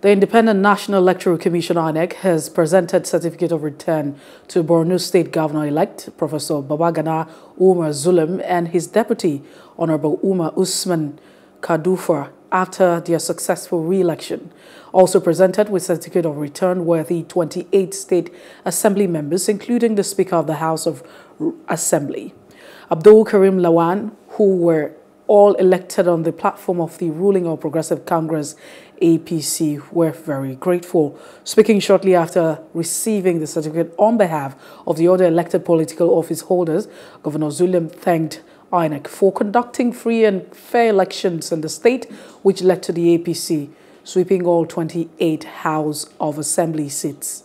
The Independent National Electoral Commission INEC has presented certificate of return to Borno State Governor-elect Professor Babagana Umara Zulum and his deputy Honorable Umar Usman Kadafur after their successful re-election. Also presented with certificate of return were the 28 state assembly members, including the Speaker of the House of Assembly, Abdul Karim Lawan, who were all elected on the platform of the ruling All Progressive Congress APC were very grateful. Speaking shortly after receiving the certificate on behalf of the other elected political office holders, Governor Zulum thanked INEC for conducting free and fair elections in the state, which led to the APC sweeping all 28 House of Assembly seats.